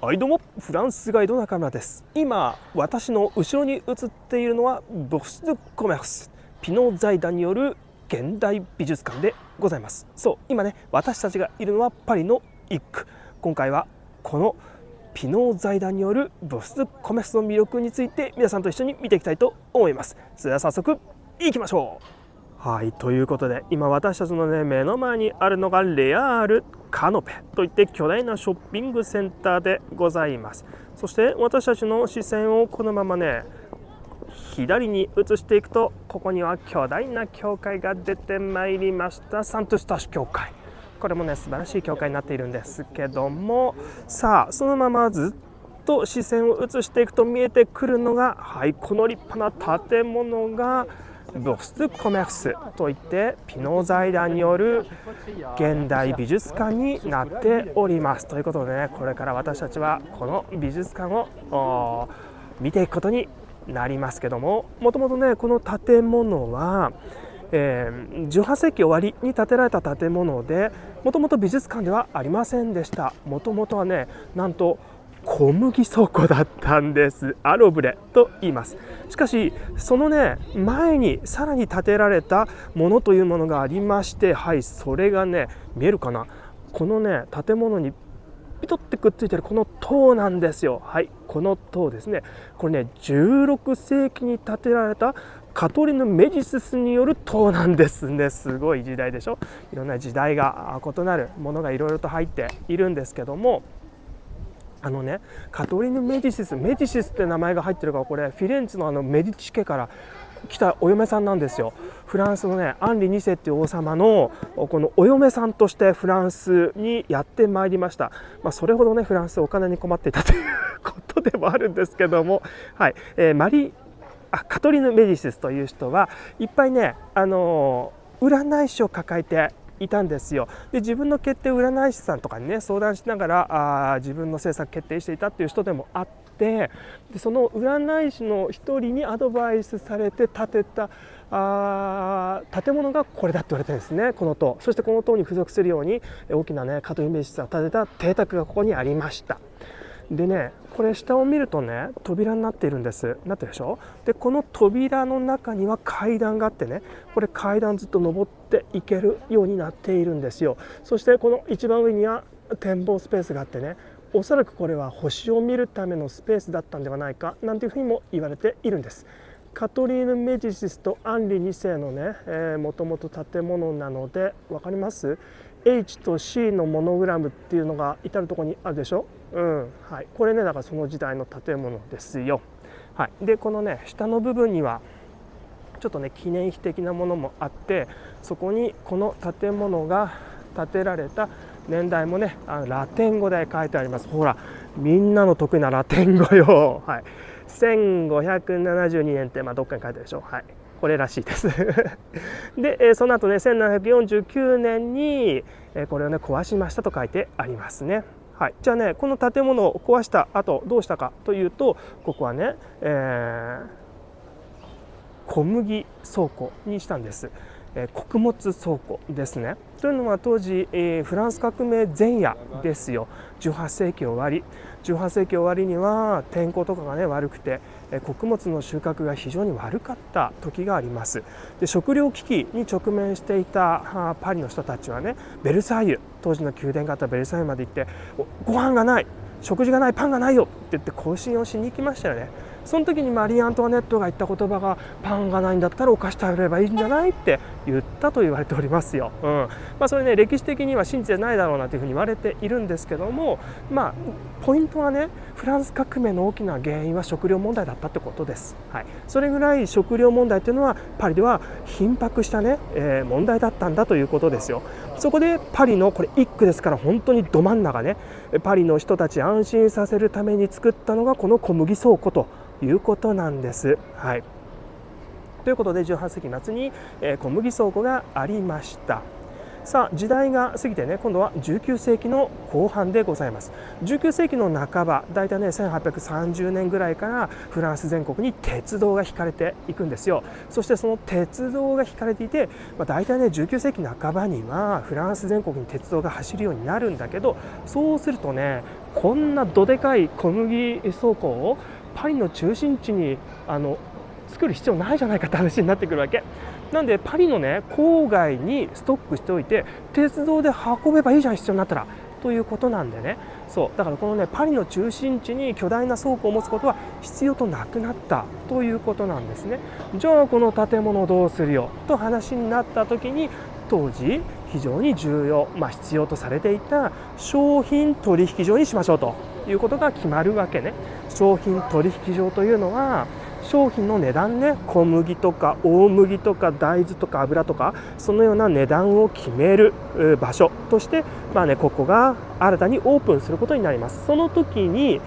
はいどうもフランスガイド中村です。今私の後ろに映っているのはボス・ド・コメルス。ピノ財団による現代美術館でございます。そう今ね私たちがいるのはパリの一区。今回はこのピノ財団によるボス・ド・コメルスの魅力について皆さんと一緒に見ていきたいと思います。それでは早速いきましょう。はいということで今私たちのね目の前にあるのがレアールカノペといって巨大なショッピングセンターでございます。そして私たちの視線をこのままね左に移していくとここには巨大な教会が出てまいりました。サントスタシ教会。これもね素晴らしい教会になっているんですけども。さあそのままずっと視線を移していくと見えてくるのがはいこの立派な建物がボス・コメルスといってピノ財団による現代美術館になっております。ということでねこれから私たちはこの美術館を見ていくことになりますけどももともとねこの建物はえー、18世紀終わりに建てられた建物でもともと美術館ではありませんでした。もともとはねなんと小麦倉庫だったんです。アロブレと言います。しかしそのね前にさらに建てられたものというものがありましてはいそれがね見えるかな。このね建物にピトってくっついてるこの塔なんですよ。はいこの塔ですね。これね16世紀に建てられたカトリヌ・メディススによる塔なんですね。すごい時代でしょ。いろんな時代が異なるものがいろいろと入っているんですけども。あのねカトリーヌ・メディシスメディシスって名前が入ってるからこれフィレンツェのあのメディチ家から来たお嫁さんなんですよ。フランスのねアンリ2世っていう王様のこのお嫁さんとしてフランスにやってまいりました、まあ、それほどねフランスお金に困っていたということでもあるんですけども、はい。えー、マリあカトリーヌ・メディシスという人はいっぱいね、あのー、占い師を抱えていたんですよ。で自分の決定占い師さんとかにね相談しながらあ自分の政策決定していたっていう人でもあってでその占い師の一人にアドバイスされて建てたあ建物がこれだって言われてるんですねこの塔。そしてこの塔に付属するように大きなね門イメージを建てた邸宅がここにありました。でねこれ下を見るとね扉になっているんです。なってるでしょ？でこの扉の中には階段があってねこれ階段ずっと登っていけるようになっているんですよ。そしてこの一番上には展望スペースがあってねおそらくこれは星を見るためのスペースだったんではないかなんていうふうにも言われているんです。カトリーヌ・メディシスとアンリ2世のねもともと建物なので分かります？H と C のモノグラムっていうのが至る所にあるでしょ？うんはい、これねだからその時代の建物ですよ。はい、でこのね下の部分にはちょっとね記念碑的なものもあってそこにこの建物が建てられた年代もねあのラテン語で書いてあります。ほらみんなの得意なラテン語よ、はい、1572年ってまあどっかに書いてあるでしょ、はい、これらしいです。でえその後ね1749年にえこれをね壊しましたと書いてありますね。はい、じゃあねこの建物を壊した後どうしたかというとここはね、えー、小麦倉庫にしたんです。穀物倉庫ですね。というのは当時、えー、フランス革命前夜ですよ18世紀終わり18世紀終わりには天候とかがね悪くて、えー、穀物の収穫が非常に悪かった時がありますで食糧危機に直面していたパリの人たちはねベルサイユ当時の宮殿があったベルサイユまで行ってご飯がない食事がないパンがないよって言って行進をしに行きましたよねその時にマリー・アントワネットが言った言葉がパンがないんだったらお菓子食べればいいんじゃないって言ったと言われておりますよ。うんまあ、それね歴史的には信じてないだろうなというふうに言われているんですけどもまあポイントはねフランス革命の大きな原因は食料問題だったってことです。はい、それぐらい食料問題というのはパリでは頻迫したね、えー、問題だったんだということですよ。そこでパリのこれ1区ですから本当にど真ん中ねパリの人たち安心させるために作ったのがこの小麦倉庫ということなんです。はいということで18世紀末に、小麦倉庫がありました。さあ時代が過ぎてね今度は19世紀の後半でございます19世紀の半ば大体ね1830年ぐらいからフランス全国に鉄道が引かれていくんですよそしてその鉄道が引かれていて、まあ、大体ね19世紀半ばにはフランス全国に鉄道が走るようになるんだけどそうするとねこんなどでかい小麦倉庫をパリの中心地にあの作る必要ないじゃないかって話になってくるわけ。なんでパリのね郊外にストックしておいて鉄道で運べばいいじゃん必要になったらということなんでね。そう。だからこのねパリの中心地に巨大な倉庫を持つことは必要となくなったということなんですね。じゃあこの建物どうするよと話になった時に当時非常に重要、まあ、必要とされていた商品取引所にしましょうと。いうことが決まるわけね。商品取引所というのは商品の値段ね小麦とか大麦とか大豆とか油とかそのような値段を決める場所として、まあね、ここが新たにオープンすることになります。その時に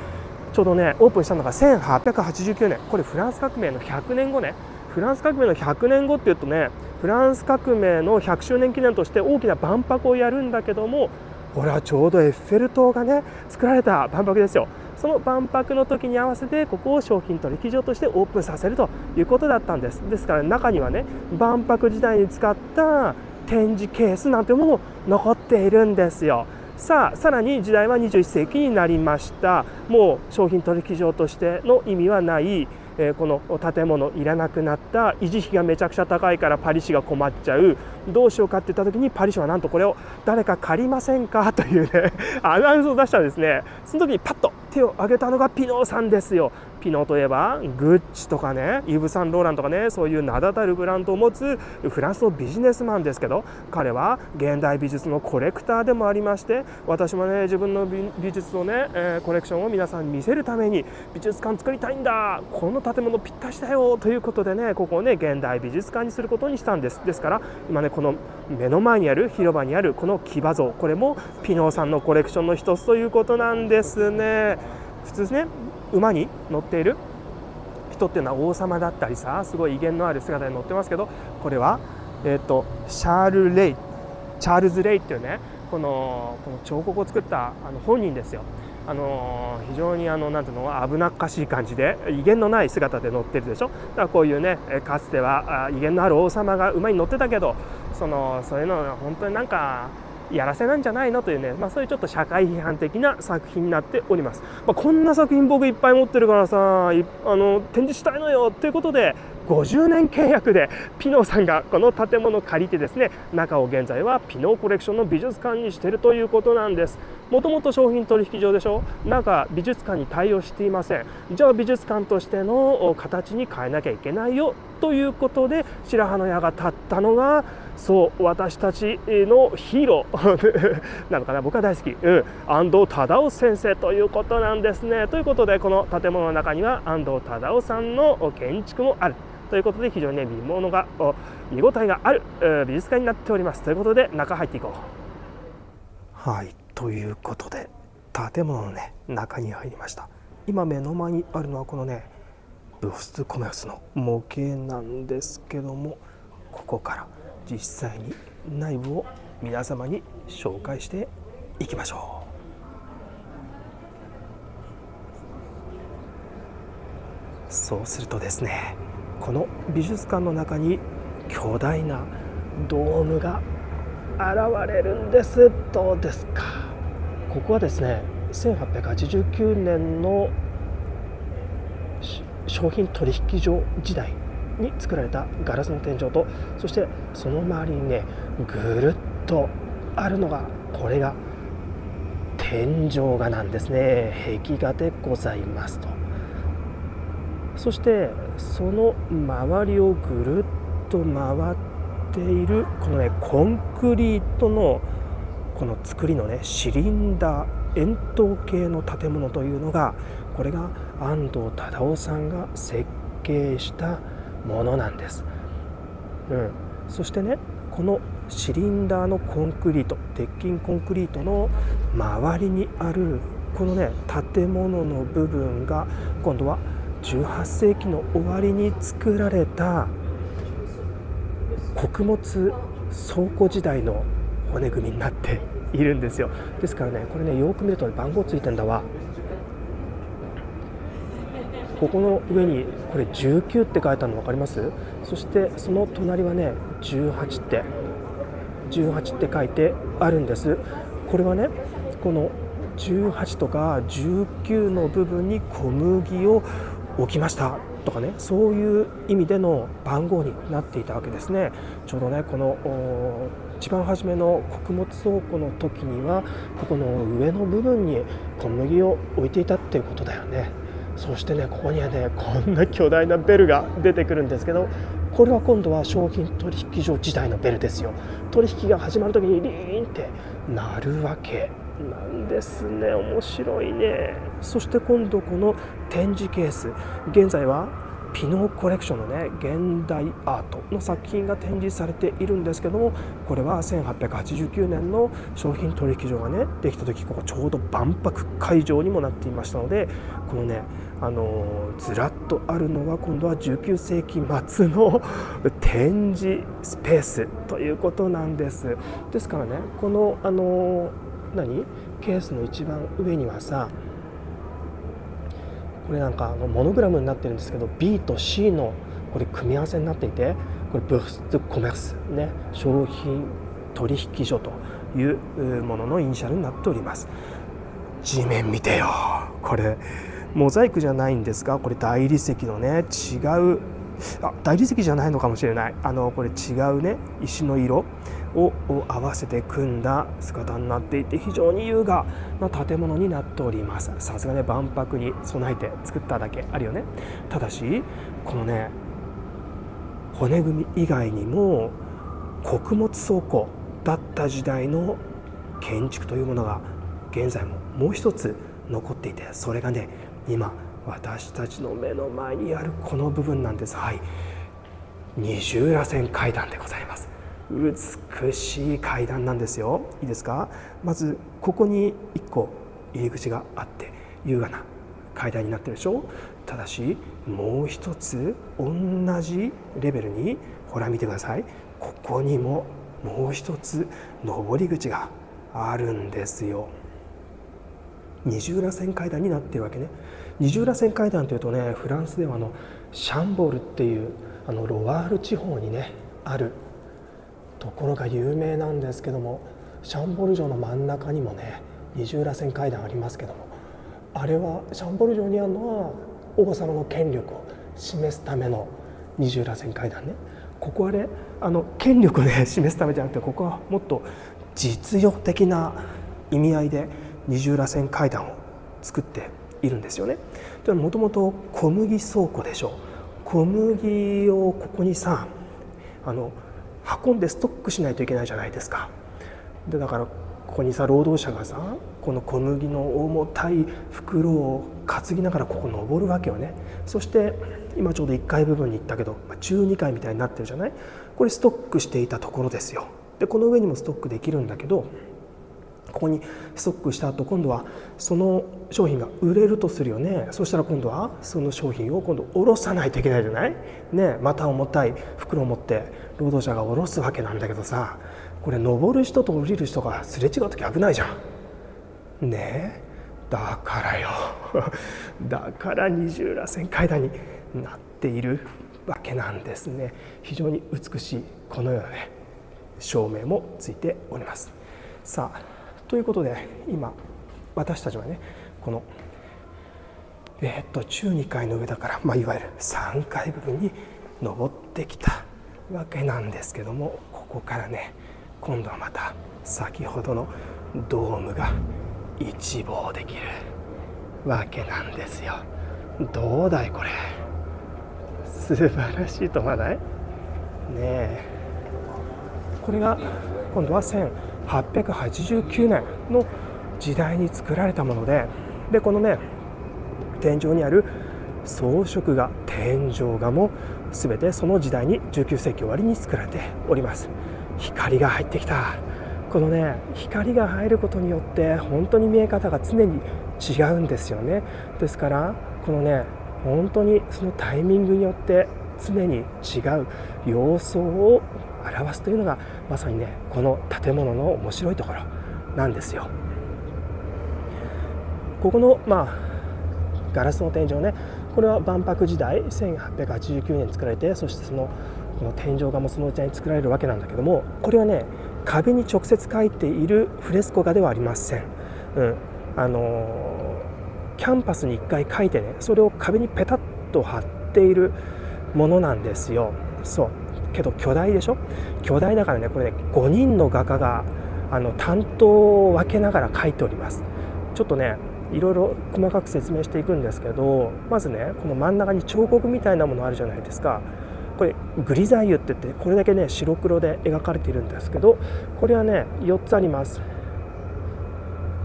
ちょうどねオープンしたのが1889年。これフランス革命の100年後ね。フランス革命の100年後っていうとねフランス革命の100周年記念として大きな万博をやるんだけどもこれはちょうどエッフェル塔がね作られた万博ですよ。その万博の時に合わせてここを商品取引所としてオープンさせるということだったんです。ですから中にはね万博時代に使った展示ケースなんていうものも残っているんですよ。さあさらに時代は21世紀になりました。もう商品取引所としての意味はない。えこの建物いらなくなった。維持費がめちゃくちゃ高いからパリ市が困っちゃう。どうしようかって言った時にパリ市はなんとこれを誰か借りませんか？というねアナウンスを出したらですね。その時にパッと手を挙げたのがピノーさんですよ。ピノといえばグッチとかねイヴ・サンローランとかねそういう名だたるブランドを持つフランスのビジネスマンですけど彼は現代美術のコレクターでもありまして私もね自分の美術のね、えー、コレクションを皆さんに見せるために美術館作りたいんだこの建物ぴったしだよということでねここをね現代美術館にすることにしたんです。ですから今ねこの目の前にある広場にあるこの騎馬像これもピノーさんのコレクションの一つということなんですね。普通ね馬に乗っている人っていうのは王様だったりさすごい威厳のある姿で乗ってますけどこれは、えーと、シャール・レイチャールズ・レイっていうねこのこの彫刻を作ったあの本人ですよ。あの非常にあのなんていうの危なっかしい感じで威厳のない姿で乗ってるでしょだからこういうねかつては威厳のある王様が馬に乗ってたけどそのそういうのは本当になんかやらせなんじゃないの？というね、まあ、そういうちょっと社会批判的な作品になっております、まあ、こんな作品僕いっぱい持ってるからさあの展示したいのよということで50年契約でピノーさんがこの建物を借りてですね中を現在はピノーコレクションの美術館にしてるということなんです。もともと商品取引所でしょ？中美術館に対応していません。じゃあ美術館としての形に変えなきゃいけないよということで白羽の矢が立ったのがそう私たちのヒーロ。ー なのかな？僕は大好き、うん、安藤忠雄先生ということなんですね。ということでこの建物の中には安藤忠雄さんの建築もある。ということで非常にね見物が見応えがある美術館になっております。ということで中入っていこう。はい。ということで建物のね中に入りました。今目の前にあるのはこのねブフスコメスの模型なんですけどもここから実際に内部を皆様に紹介していきましょう。そうするとですねこの美術館の中に巨大なドームが現れるんです。どうですか？ここはですね1889年の商品取引所時代に作られたガラスの天井とそしてその周りにねぐるっとあるのがこれが天井画なんですね。壁画でございますと。そしてその周りをぐるっと回っているこのねコンクリートのこの作りのねシリンダー円筒形の建物というのがこれが安藤忠雄さんが設計したものなんです、うん、そしてねこのシリンダーのコンクリート鉄筋コンクリートの周りにあるこのね建物の部分が今度は18世紀の終わりに作られた穀物倉庫時代の骨組みになっているんですよ。ですからねこれねよく見ると、番号ついてんだわ。ここの上にこれ19って書いてあるの分かります？そしてその隣はね18って18って書いてあるんです。これはねこの18とか19の部分に小麦を置きましたとかねそういう意味での番号になっていたわけですね。ちょうどねこの一番初めの穀物倉庫の時にはここの上の部分に小麦を置いていたっていうことだよね。そしてねここにはねこんな巨大なベルが出てくるんですけどこれは今度は商品取引所時代のベルですよ。取引が始まる時にリーンって鳴るわけなんですね。面白いね。そして今度この展示ケース現在はピノコレクションのね現代アートの作品が展示されているんですけどもこれは1889年の商品取引所がねできた時ここちょうど万博会場にもなっていましたのでこのねあのずらっとあるのは今度は19世紀末の 展示スペースということなんです。ですからねこのあの何？ケースの一番上にはさこれなんかモノグラムになってるんですけど B と C のこれ組み合わせになっていてこれブーストコメースね商品取引所というもののイニシャルになっております。地面見てよ。これモザイクじゃないんですがこれ大理石のね違うあ大理石じゃないのかもしれない。あのこれ違うね石の色。を合わせて組んだ姿になっていて非常に優雅な建物になっております。さすがね万博に備えて作っただけあるよね。ただしこのね骨組み以外にも穀物倉庫だった時代の建築というものが現在ももう一つ残っていてそれがね今私たちの目の前にあるこの部分なんです。はい。二重らせん階段でございます。美しい階段なんですよ。いいですか？まずここに1個入り口があって優雅な階段になってるでしょ？ただしもう一つ同じレベルにほら見てください。ここにももう一つ上り口があるんですよ。二重らせん階段になってるわけね。二重らせん階段というとねフランスではあのシャンボルっていうあのロワール地方にねあるところが有名なんですけどもシャンボル城の真ん中にもね二重らせん階段ありますけどもあれはシャンボル城にあるのは王様の権力を示すための二重らせん階段ねここはねあの権力をね 示すためじゃなくてここはもっと実用的な意味合いで二重らせん階段を作っているんですよね。もともと小麦倉庫でしょう小麦をここにさあの運んでストックしないといけないじゃないですか。でだからここにさ労働者がさこの小麦の重たい袋を担ぎながらここ登るわけよね。そして今ちょうど1階部分に行ったけど中2階みたいになってるじゃない？これストックしていたところですよ。でこの上にもストックできるんだけどここにストックした後今度はその商品が売れるとするよね。そしたら今度はその商品を今度下ろさないといけないじゃない？ねまた重たい袋を持って労働者が下ろすわけなんだけどさこれ登る人と降りる人がすれ違う時危ないじゃん。ねえだからよ。だから二重らせん階段になっているわけなんですね。非常に美しいこのようなね照明もついております。さあということで今私たちはねこのえー、っと中2階の上だから、まあ、いわゆる3階部分に登ってきた。わけなんですけどもここからね今度はまた先ほどのドームが一望できるわけなんですよ。どうだいこれ。素晴らしいと思わない？ねえ。これが今度は1889年の時代に作られたものででこのね天井にある装飾画天井画も全てその時代に19世紀終わりに作られております。光が入ってきた。このね光が入ることによって本当に見え方が常に違うんですよね。ですからこのね本当にそのタイミングによって常に違う様相を表すというのがまさにねこの建物の面白いところなんですよ。ここのまあガラスの天井ねこれは万博時代1889年作られてそしてそのこの天井画もそのうちに作られるわけなんだけどもこれはね壁に直接描いているフレスコ画ではありません。うん、あのキャンパスに1回描いてねそれを壁にペタッと貼っているものなんですよ。そうけど巨大でしょ？巨大だからねこれね5人の画家があの担当を分けながら描いておりますちょっとねいろいろ細かく説明していくんですけどまずねこの真ん中に彫刻みたいなものあるじゃないですか。これグリザイユって言ってこれだけね白黒で描かれているんですけどこれはね4つあります。こ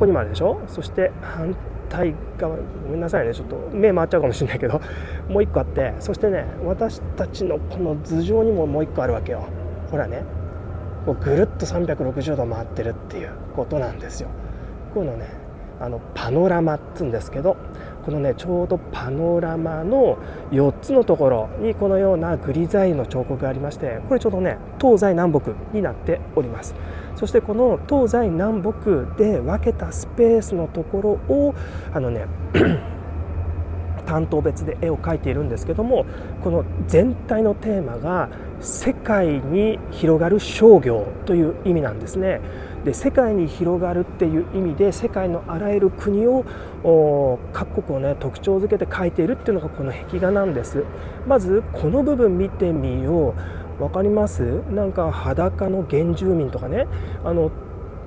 こにもあるでしょ？そして反対側ごめんなさいねちょっと目回っちゃうかもしれないけどもう1個あってそしてね私たちのこの頭上にももう1個あるわけよ。ほらねぐるっと360度回ってるっていうことなんですよ。こういうのねあのパノラマっつうんですけどこのねちょうどパノラマの4つのところにこのようなグリザインの彫刻がありましてこれちょうどね東西南北になっておりますそしてこの東西南北で分けたスペースのところをあのね 担当別で絵を描いているんですけどもこの全体のテーマが世界に広がる商業という意味なんですね。で世界に広がるっていう意味で世界のあらゆる国を各国をね特徴づけて描いているっていうのがこの壁画なんです。まずこの部分見てみよう。分かります？なんか裸の原住民とかね。あの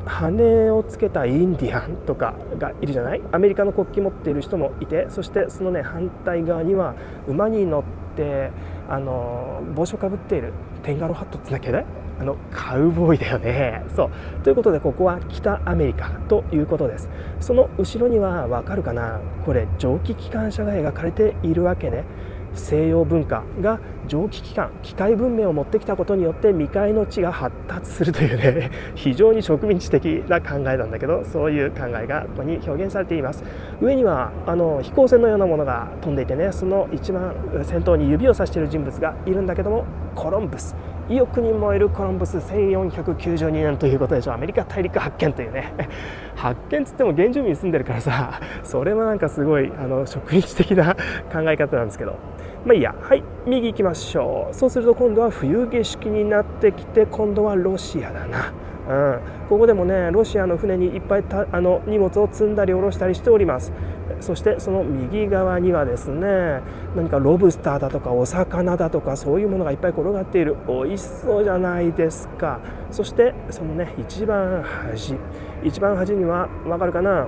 羽をつけたインディアンとかがいるじゃない？アメリカの国旗持っている人もいてそしてそのね反対側には馬に乗ってあの帽子をかぶっているテンガロハットってだけであのカウボーイだよね。そう。ということでここは北アメリカということです。その後ろにはわかるかな？これ蒸気機関車が描かれているわけね。西洋文化が蒸気機関機械文明を持ってきたことによって未開の地が発達するというね。非常に植民地的な考えなんだけどそういう考えがここに表現されています。上にはあの飛行船のようなものが飛んでいてね。その一番先頭に指をさしている人物がいるんだけどもコロンブス。意欲に燃えるコロンブス1492年ということでしょアメリカ大陸発見というね。発見つっても原住民に住んでるからさそれはなんかすごいあの植民地的な考え方なんですけど。まあいいや。はい右行きましょう。そうすると今度は冬景色になってきて今度はロシアだな。うん、ここでもねロシアの船にいっぱいあの荷物を積んだり下ろしたりしております。そしてその右側にはですね何かロブスターだとかお魚だとかそういうものがいっぱい転がっている。美味しそうじゃないですか。そしてそのね一番端。一番端には分かるかな？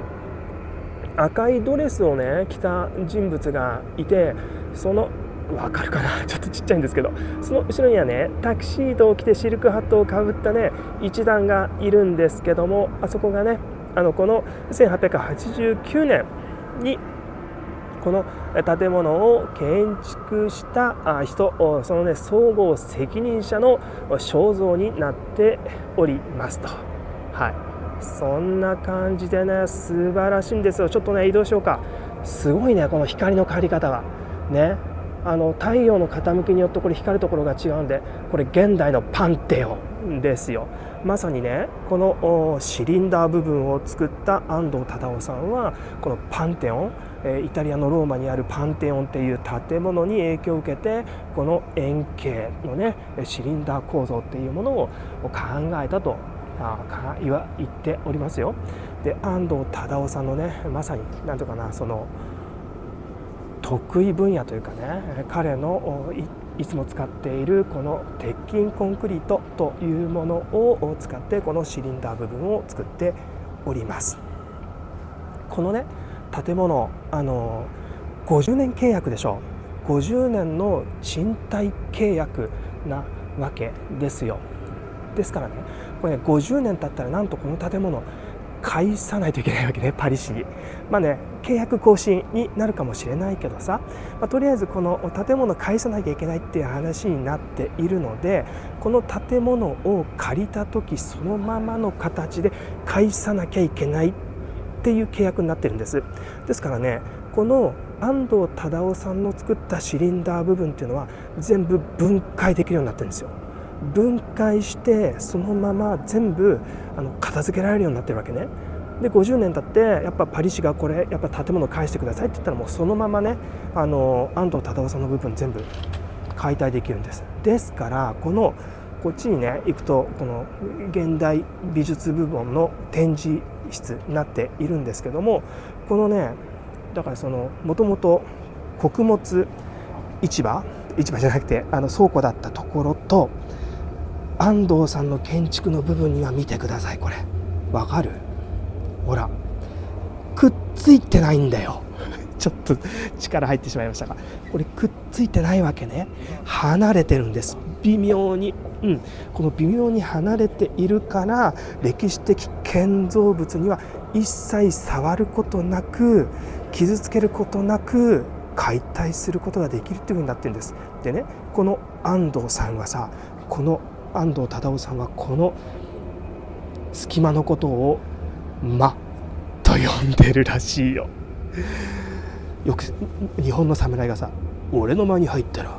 赤いドレスをね着た人物がいてそのわかるかな？ちょっとちっちゃいんですけど。その後ろにはねタキシードを着てシルクハットをかぶったね一団がいるんですけどもあそこがねあのこの1889年にこの建物を建築した人そのね総合責任者の肖像になっておりますと。はい。そんな感じでね素晴らしいんですよ。ちょっとね移動しようか。すごいねこの光の変わり方がね。あの太陽の傾きによってこれ光るところが違うんでこれ現代のパンテオンですよ。まさにねこのシリンダー部分を作った安藤忠雄さんはこのパンテオンイタリアのローマにあるパンテオンっていう建物に影響を受けてこの円形のねシリンダー構造っていうものを考えたと言っておりますよ。で安藤忠雄さんのねまさに何ていうかなその得意分野というかね彼のいつも使っているこの鉄筋コンクリートというものを使ってこのシリンダー部分を作っております。このね建物あの50年契約でしょう。50年の賃貸契約なわけですよ。ですからねこれね50年経ったらなんとこの建物返さないといけないわけねパリ市に。まあね契約更新になるかもしれないけどさ、まあ、とりあえずこの建物返さなきゃいけないっていう話になっているのでこの建物を借りた時そのままの形で返さなきゃいけないっていう契約になってるんです。ですからねこの安藤忠雄さんの作ったシリンダー部分っていうのは全部分解できるようになってるんですよ。分解してそのまま全部あの片付けられるようになってるわけね。で50年経ってやっぱパリ市がこれやっぱ建物返してくださいって言ったらもうそのままねあの安藤忠雄さんの部分全部解体できるんです。ですからこのこっちにね行くとこの現代美術部門の展示室になっているんですけどもこのねだからそのもともと穀物市場市場じゃなくてあの倉庫だったところと安藤さんの建築の部分には見てくださいこれ。わかる？ほらくっついてないんだよ。ちょっと力入ってしまいましたが。これくっついてないわけね。離れてるんです。微妙に、うん、この微妙に離れているから歴史的建造物には一切触ることなく傷つけることなく解体することができるっていうふうになってるんです。でねこの安藤さんはさこの安藤忠雄さんはこの隙間のことを「間」と呼んでるらしいよ。よく日本の侍がさ「俺の間に入ったら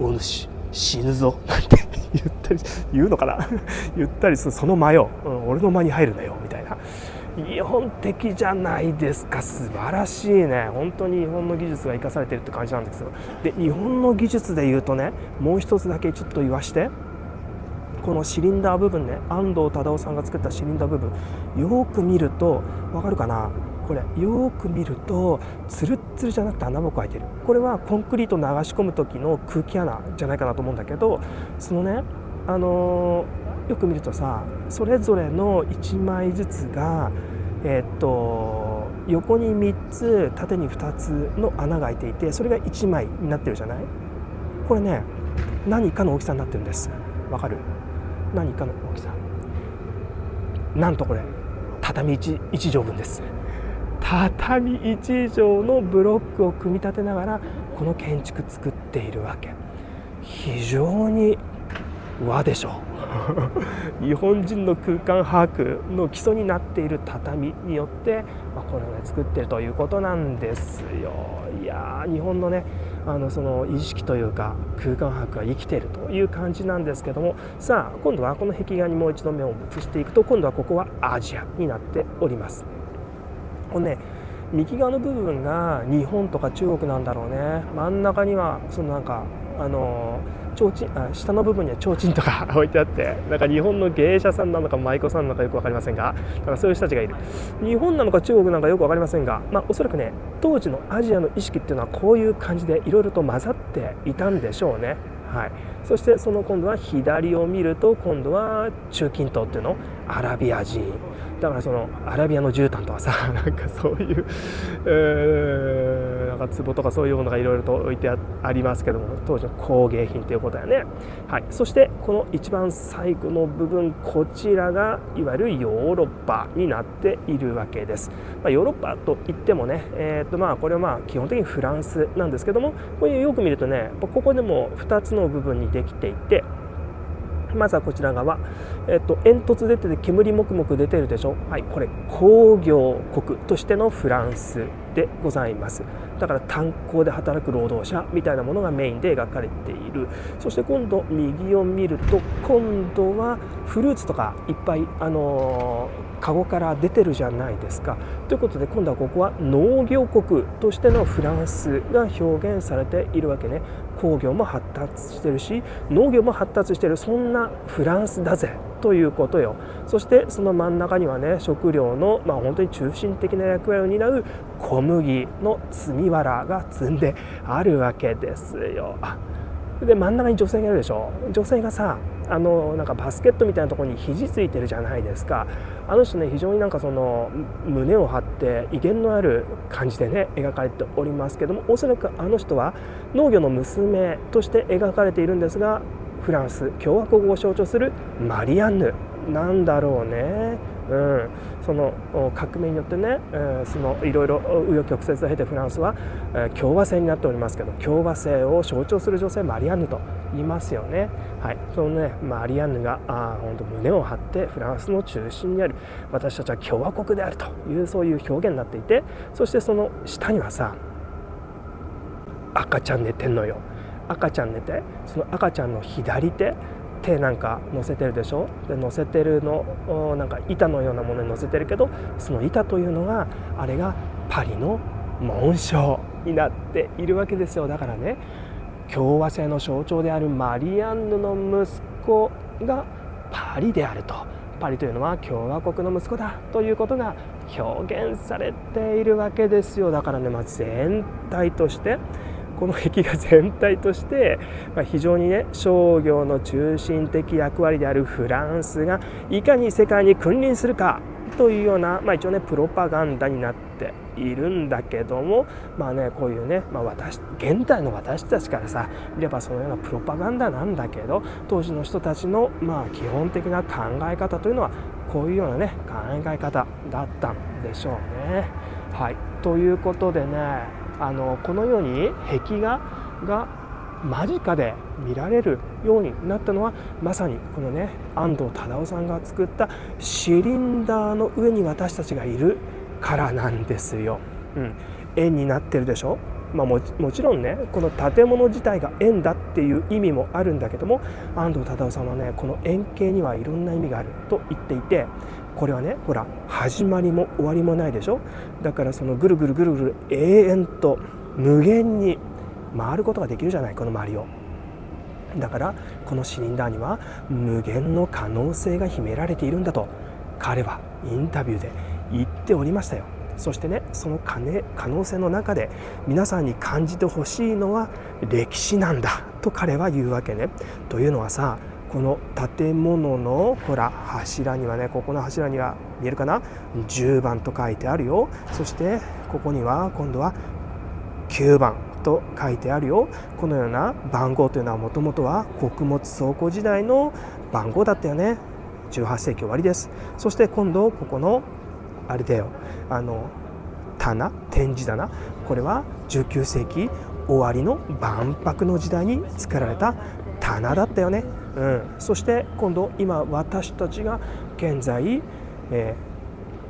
お主死ぬぞ」なんて言ったり言うのかな？言ったりするその間よ、うん、俺の間に入るなよみたいな。日本的じゃないですか。素晴らしいね。本当に日本の技術が生かされてるって感じなんですよ。で日本の技術で言うとねもう一つだけちょっと言わして。このシリンダー部分ね安藤忠雄さんが作ったシリンダー部分よく見ると分かるかな？これよく見るとツルッツルじゃなくて穴ぼこ開いてる。これはコンクリート流し込む時の空気穴じゃないかなと思うんだけどそのねあのー、よく見るとさそれぞれの1枚ずつがえー、っと横に3つ縦に2つの穴が開いていてそれが1枚になってるじゃない？これね何かの大きさになってるんです。わかる？何かの大きさ。なんとこれ。畳 1, 1畳分です。畳1畳のブロックを組み立てながらこの建築作っているわけ。非常に和でしょう。日本人の空間把握の基礎になっている畳によって、まあ、これを、ね、作ってるということなんですよ。いや日本のねあのその意識というか空間把握が生きているという感じなんですけどもさあ今度はこの壁画にもう一度目を移していくと今度はここはアジアになっております。このね右側の部分が日本とか中国なんだろうね真ん中にはそのなんかあの提灯あ下の部分には提灯とか 置いてあってなんか日本の芸者さんなのか舞妓さんなのかよく分かりませんがだからそういう人たちがいる。日本なのか中国なのかよく分かりませんが、まあ、おそらくね当時のアジアの意識っていうのはこういう感じでいろいろと混ざっていたんでしょうね。はい、そしてその今度は左を見ると今度は中近東っていうのアラビア人。だからそのアラビアの絨毯とかさ なんかそういう、えー、なんか壺とかそういうものがいろいろと置いてありますけども当時の工芸品ということだよね、はい、そしてこの一番最後の部分こちらがいわゆるヨーロッパになっているわけです、まあ、ヨーロッパといってもね、えー、とまあこれはまあ基本的にフランスなんですけどもこれよく見るとねここでも2つの部分にできていてまずはこちら側、えっと、煙突出てて煙もくもく出てるでしょ？はいこれ工業国としてのフランスでございます。だから炭鉱で働く労働者みたいなものがメインで描かれている。そして今度右を見ると今度はフルーツとかいっぱいあのカゴから出てるじゃないですか。ということで今度はここは農業国としてのフランスが表現されているわけね。工業も発達してるし農業も発達してるそんなフランスだぜということよ。そしてその真ん中にはね食料の、まあ、本当に中心的な役割を担う小麦の積みわらが積んであるわけですよ。で真ん中に女性がいるでしょ。女性がさあのなんかバスケットみたいなところに肘ついてるじゃないですか。あの人ね非常になんかその胸を張って威厳のある感じでね描かれておりますけどもおそらくあの人は農業の娘として描かれているんですがフランス共和国を象徴するマリアンヌなんだろうね、うん、その革命によってね、えー、そのいろいろ紆余曲折を経てフランスは、えー、共和制になっておりますけど共和制を象徴する女性マリアンヌと言いますよね。はい、そのねマリアンヌがあ本当胸を張ってフランスの中心にある私たちは共和国であるというそういう表現になっていてそしてその下にはさ赤ちゃん寝てんのよ。赤ちゃん寝てその赤ちゃんの左手手なんか乗せてるでしょ？で乗せてるのなんか板のようなものに乗せてるけどその板というのがあれがパリの紋章になっているわけですよ。だからね共和制の象徴であるマリアンヌの息子がパリであると。パリというのは共和国の息子だ。ということが表現されているわけですよ。だからね、まあ、全体としてこの壁画全体として、まあ、非常にね商業の中心的役割であるフランスがいかに世界に君臨するかというような、まあ、一応ねプロパガンダになっているんだけどもまあねこういうね、まあ私、現代の私たちからさ見ればそのようなプロパガンダなんだけど当時の人たちのまあ基本的な考え方というのはこういうようなね考え方だったんでしょうね。はいということでねあのこのように壁画が間近で見られるようになったのはまさにこのね安藤忠雄さんが作ったシリンダーの上に私たちがいるからなんですよ。うん、円になってるでしょ？まあ、もちろんねこの建物自体が円だっていう意味もあるんだけども安藤忠雄さんはねこの円形にはいろんな意味があると言っていてこれはねほら始まりも終わりもないでしょ？だからそのぐるぐるぐるぐる永遠と無限に回ることができるじゃないこの周りを。だからこのシリンダーには無限の可能性が秘められているんだと。彼はインタビューで言っておりましたよ。そしてねその可能性の中で皆さんに感じてほしいのは歴史なんだと彼は言うわけね。というのはさこの建物のほら柱にはねここの柱には見えるかな？10番と書いてあるよ。そしてここには今度は9番と書いてあるよ。このような番号というのはもともとは穀物倉庫時代の番号だったよね。18世紀終わりです。そして今度ここのあれだよ。あの棚？展示棚？これは19世紀終わりの万博の時代に作られた棚だったよね、うん、そして今度今私たちが現在、え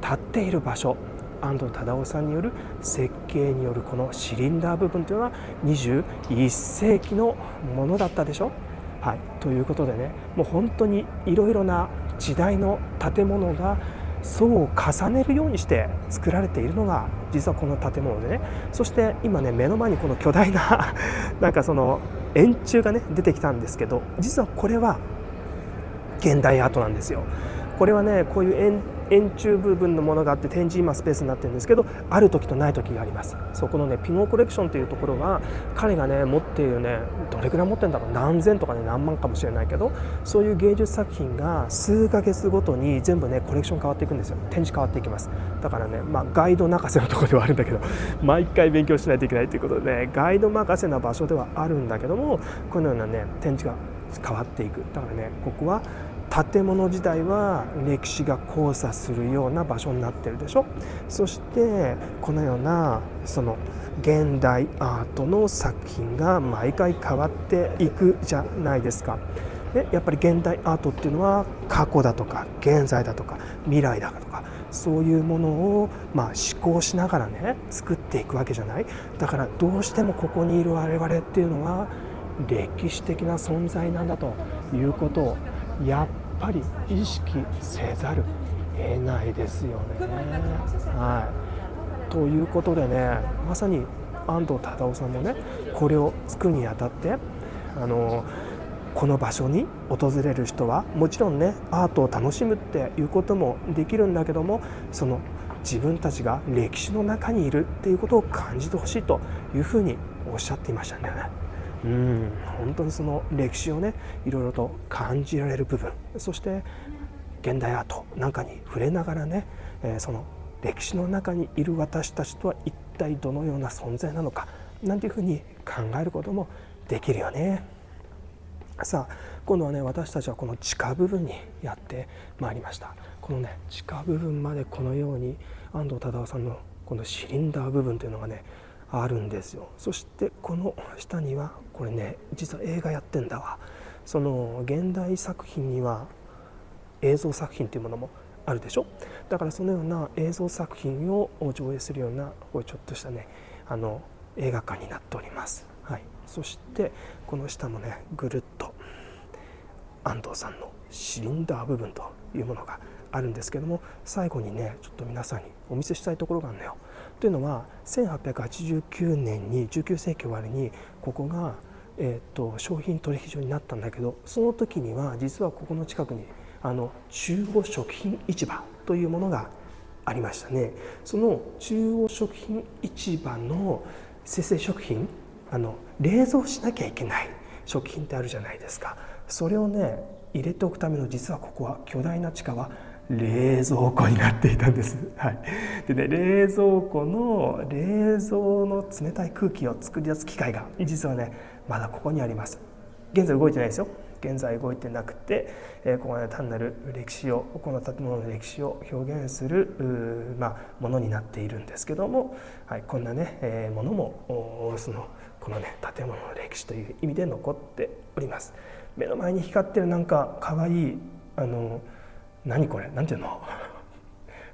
ー、立っている場所安藤忠雄さんによる設計によるこのシリンダー部分というのは21世紀のものだったでしょ？はい、ということでねもう本当にいろいろな時代の建物が層を重ねるようにして作られているのが実はこの建物でね。そして今ね目の前にこの巨大ななんかその円柱がね出てきたんですけど実はこれは現代アートなんですよ。これはねこういう円円柱部分のものがあって展示今スペースになってるんですけどある時とない時があります。そこのねピノコレクションというところは彼がね持っているねどれくらい持ってるんだろう何千とかね何万かもしれないけどそういう芸術作品が数ヶ月ごとに全部ねコレクション変わっていくんですよ。展示変わっていきます。だからねまあガイド泣かせのところではあるんだけど 毎回勉強しないといけないということでねガイド任せな場所ではあるんだけどもこのようなね展示が変わっていく。だからねここは建物自体は歴史が交差するような場所になってるでしょ？そしてこのようなその現代アートの作品が毎回変わっていくじゃないですか。でやっぱり現代アートっていうのは過去だとか現在だとか未来だとかそういうものをまあ思考しながらね作っていくわけじゃない？だからどうしてもここにいる我々っていうのは歴史的な存在なんだということをやっぱり意識せざる得ないですよね。はい、ということでねまさに安藤忠雄さんもねこれを作るにあたってあのこの場所に訪れる人はもちろんねアートを楽しむっていうこともできるんだけどもその自分たちが歴史の中にいるっていうことを感じてほしいというふうにおっしゃっていましたね。うん。本当にその歴史をねいろいろと感じられる部分。そして現代アートなんかに触れながらね、え、その歴史の中にいる私たちとは一体どのような存在なのかなんていうふうに考えることもできるよね。さあ今度はね私たちはこの地下部分にやってまいりました。このね地下部分までこのように安藤忠雄さんのこのシリンダー部分というのがねあるんですよ。そしてこの下にはこれね実は映画やってんだわ。その現代作品には映像作品というものもあるでしょ？だからそのような映像作品を上映するようなこうちょっとしたねあの映画館になっております、はい、そしてこの下もねぐるっと安藤さんのシリンダー部分というものがあるんですけども最後にねちょっと皆さんにお見せしたいところがあるのよ。というのは1889年に19世紀終わりにここが、えーと、商品取引所になったんだけどその時には実はここの近くにあの中央食品市場というものがありましたね。その中央食品市場の生成食品あの冷蔵しなきゃいけない食品ってあるじゃないですかそれをね入れておくための実はここは巨大な地下は冷蔵庫になっていたんです。はい、でね冷蔵庫の冷蔵の冷たい空気を作り出す機械が実はねまだここにあります。現在動いてないですよ。現在動いてなくて、えー、ここは、ね、単なる歴史をこの建物の歴史を表現するまあ、ものになっているんですけども、はい、こんなね、えー、ものもそのこのね建物の歴史という意味で残っております。目の前に光ってるなんか可愛いあの何これ？なんていうの？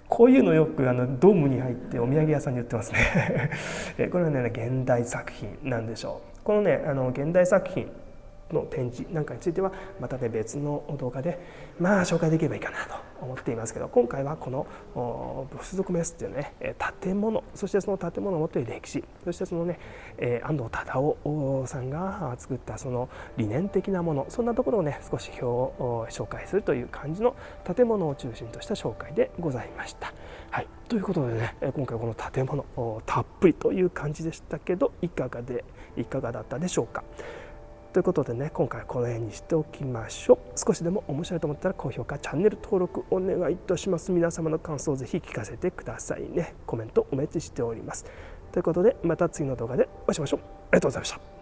こういうのよくあのドームに入ってお土産屋さんに売ってますね。これはね現代作品なんでしょう。このねあの現代作品の展示なんかについてはまたね別の動画でまあ紹介できればいいかなと思っていますけど今回はこのブス族メスっていうね建物そしてその建物を持っている歴史そしてそのね安藤忠雄さんが作ったその理念的なものそんなところをね少し表を紹介するという感じの建物を中心とした紹介でございました。はい、ということでね今回この建物たっぷりという感じでしたけどいかがでいかがだったでしょうか？ということでね今回はこの辺にしておきましょう。少しでも面白いと思ったら高評価チャンネル登録お願いいたします。皆様の感想をぜひ聞かせてくださいね。コメントお待ちしております。ということでまた次の動画でお会いしましょう。ありがとうございました。